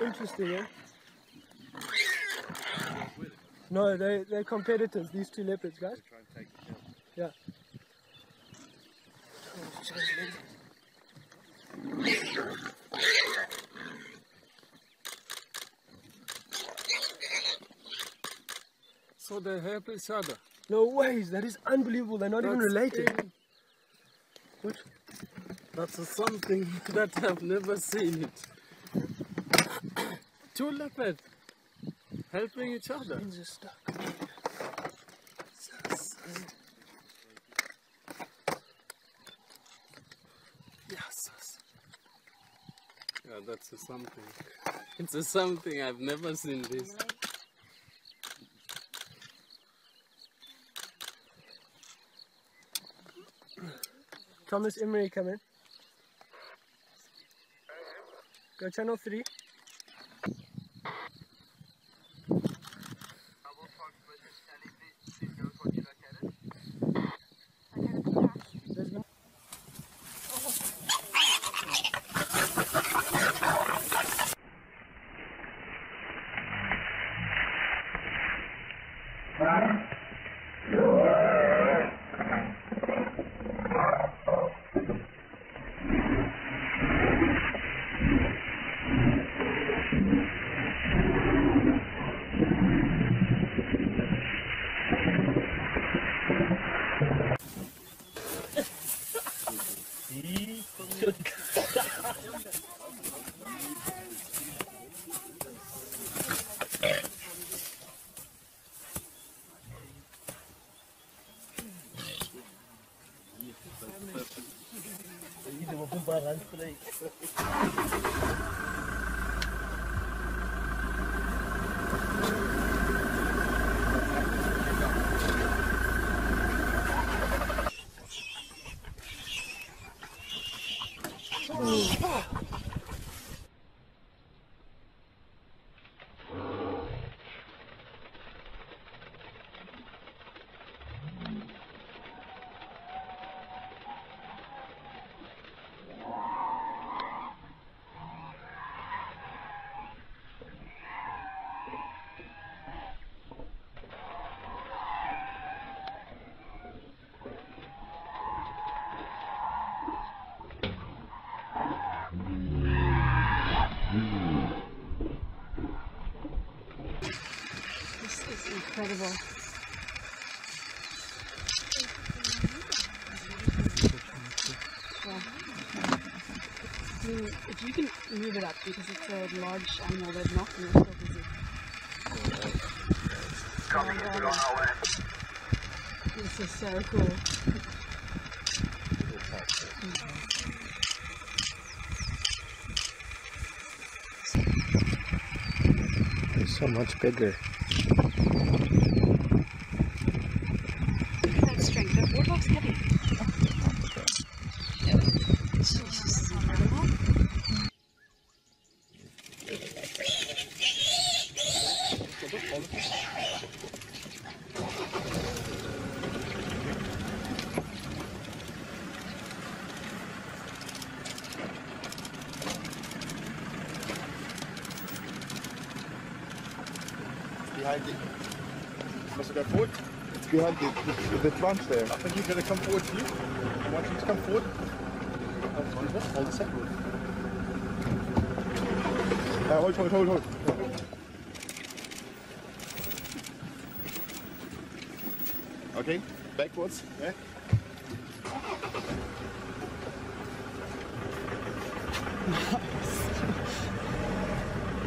Interesting, eh? No, they, they're competitors, these two leopards, guys. Try and take the kill. Yeah. So they help each other. No ways, that is unbelievable. They're not even related. What? That's something that I've never seen it. Two leopards helping each other. Things are stuck. Yes. Yeah, that's a something. It's a something I've never seen this. Thomas Emery, come in. Go channel 3. This is incredible. Yeah. I mean, if you can move it up because it's a large animal, they're not and they're so busy. Oh, wow. This is so cool. It's so much bigger. Look at that strength. That warthog's heavy. Jeez, this is incredible. Behind it. Must I go forward? Behind the, the, the there. I think you're going to come forward to you. I want you to come forward. Hold a second. Uh, hold, hold, hold, hold. Okay, backwards. Yeah.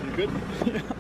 You good?